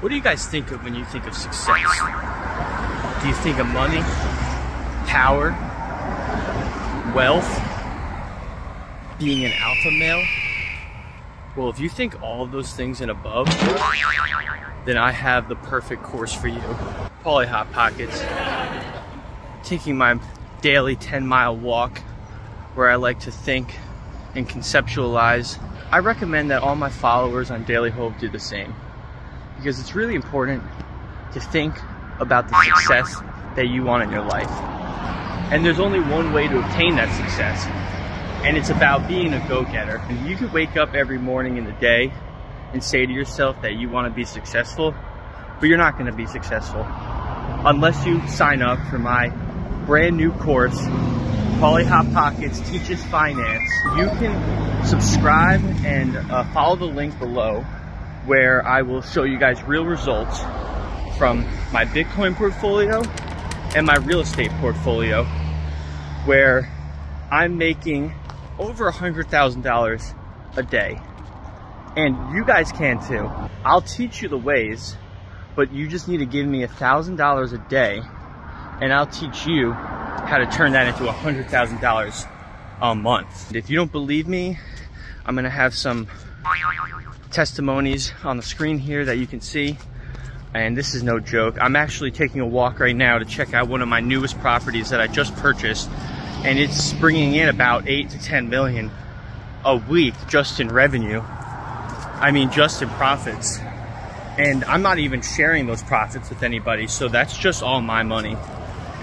What do you guys think of when you think of success? Do you think of money, power, wealth, being an alpha male? Well, if you think all of those things and above, then I have the perfect course for you. Pauly Hot Pockets, taking my daily 10 mile walk where I like to think and conceptualize. I recommend that all my followers on Daily Hov do the same because it's really important to think about the success that you want in your life. And there's only one way to obtain that success, and it's about being a go-getter. And you can wake up every morning in the day and say to yourself that you want to be successful, but you're not going to be successful unless you sign up for my brand new course, Pauly Hot Pockets Teaches Finance. You can subscribe and uh, follow the link below where I will show you guys real results from my Bitcoin portfolio and my real estate portfolio where I'm making over a $100,000 a day. And you guys can too. I'll teach you the ways, but you just need to give me a $1,000 a day and I'll teach you how to turn that into a $100,000 a month. If you don't believe me, I'm gonna have some testimonies on the screen here that you can see. And this is no joke. I'm actually taking a walk right now to check out one of my newest properties that I just purchased. And it's bringing in about eight to 10 million a week just in revenue. I mean, just in profits. And I'm not even sharing those profits with anybody. So that's just all my money.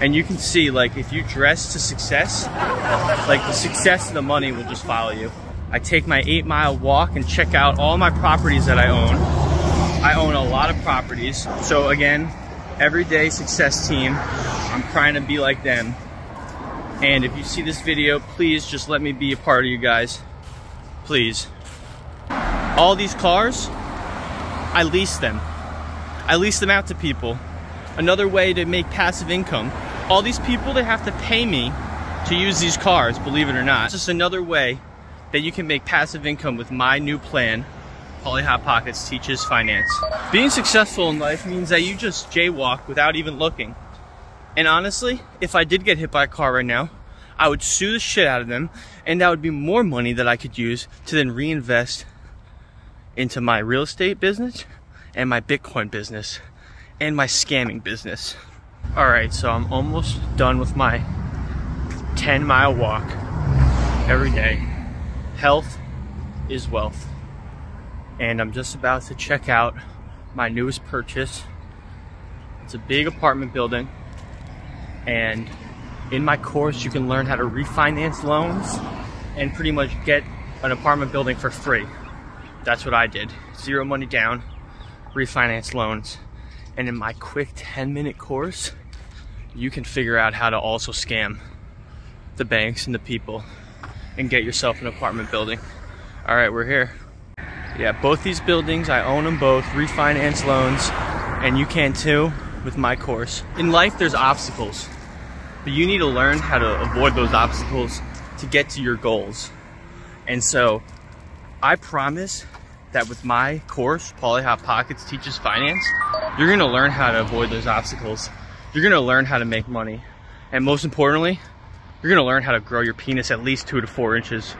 And you can see, like, if you dress to success, like the success and the money will just follow you. I take my eight mile walk and check out all my properties that I own. I own a lot of properties. So again, everyday success team, I'm trying to be like them. And if you see this video, please just let me be a part of you guys. Please. All these cars, I lease them. I lease them out to people. Another way to make passive income. All these people, they have to pay me to use these cars, believe it or not. It's just another way that you can make passive income with my new plan, Pauly Hot Pockets Teaches Finance. Being successful in life means that you just jaywalk without even looking. And honestly, if I did get hit by a car right now, I would sue the shit out of them, and that would be more money that I could use to then reinvest into my real estate business and my Bitcoin business and my scamming business. All right, so I'm almost done with my 10 mile walk every day. Health is wealth. And I'm just about to check out my newest purchase. It's a big apartment building. And in my course, you can learn how to refinance loans and pretty much get an apartment building for free. That's what I did. Zero money down, refinance loans. And in my quick 10 minute course, you can figure out how to also scam the banks and the people and get yourself an apartment building. All right, we're here. Yeah, both these buildings, I own them both, refinance loans, and you can too with my course. In life, there's obstacles, but you need to learn how to avoid those obstacles to get to your goals. And so I promise that with my course, Pauly Hot Pockets Teaches Finance, you're gonna learn how to avoid those obstacles. You're gonna learn how to make money. And most importantly, you're gonna learn how to grow your penis at least two to four inches.